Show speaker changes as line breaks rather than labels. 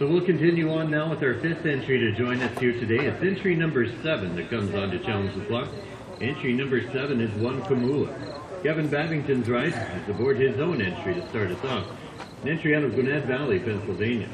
So we'll continue on now with our fifth entry to join us here today. It's entry number seven that comes on to challenge the clock. Entry number seven is one Kamula. Kevin Babington's right is aboard his own entry to start us off. An entry out of Gwynedd Valley, Pennsylvania.